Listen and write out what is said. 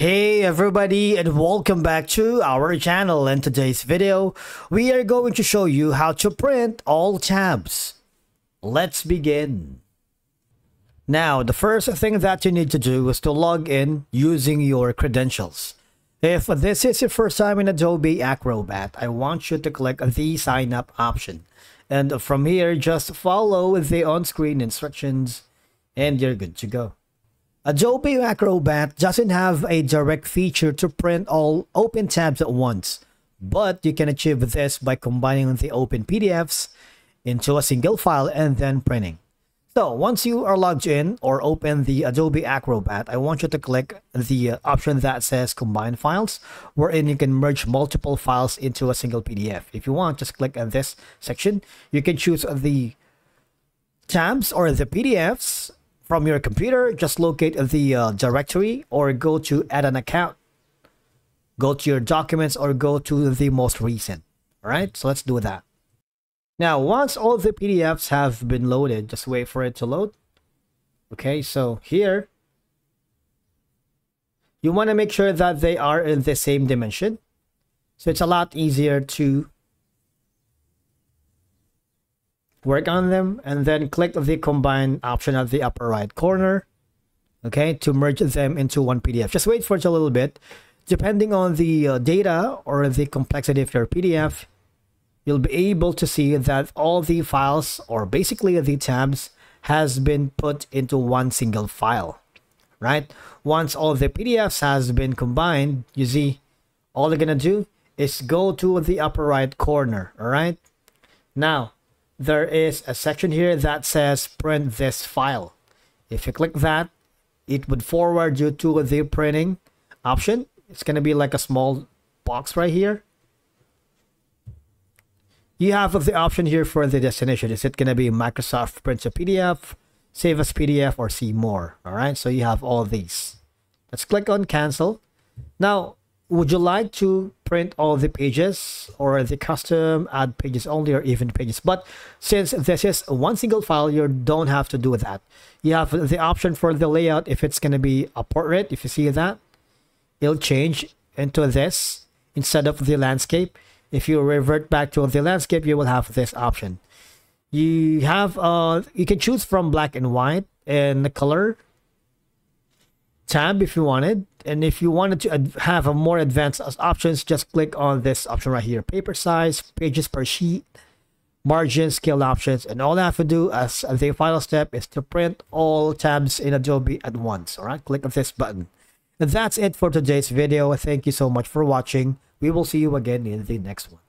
Hey everybody and welcome back to our channel. In today's video, we are going to show you how to print all tabs. Let's begin. Now, the first thing that you need to do is to log in using your credentials. If this is your first time in Adobe Acrobat, I want you to click the sign up option. And from here, just follow the on-screen instructions and you're good to go. Adobe Acrobat doesn't have a direct feature to print all open tabs at once, but you can achieve this by combining the open PDFs into a single file and then printing. So once you are logged in or open the Adobe Acrobat, I want you to click the option that says combine files, wherein you can merge multiple files into a single PDF. If you want, just click on this section. You can choose the tabs or the PDFs from your computer, just locate the uh, directory or go to add an account. Go to your documents or go to the most recent. All right, so let's do that. Now, once all the PDFs have been loaded, just wait for it to load. Okay, so here, you want to make sure that they are in the same dimension. So it's a lot easier to work on them and then click the combine option at the upper right corner okay to merge them into one pdf just wait for it a little bit. Depending on the uh, data or the complexity of your pdf you'll be able to see that all the files or basically the tabs has been put into one single file right? Once all the pdfs has been combined you see all they're gonna do is go to the upper right corner all right? Now there is a section here that says print this file. If you click that, it would forward you to the printing option. It's going to be like a small box right here. You have the option here for the destination. Is it going to be Microsoft Print to PDF, Save as PDF, or See More? All right, so you have all these. Let's click on Cancel. Now, would you like to print all the pages or the custom add pages only or even pages. But since this is one single file you don't have to do that. You have the option for the layout if it's going to be a portrait if you see that. It'll change into this instead of the landscape. If you revert back to the landscape you will have this option. You have uh you can choose from black and white and the color tab if you wanted. And if you wanted to have a more advanced options, just click on this option right here. Paper size, pages per sheet, margin, scale options. And all I have to do as the final step is to print all tabs in Adobe at once. All right, click on this button. And that's it for today's video. Thank you so much for watching. We will see you again in the next one.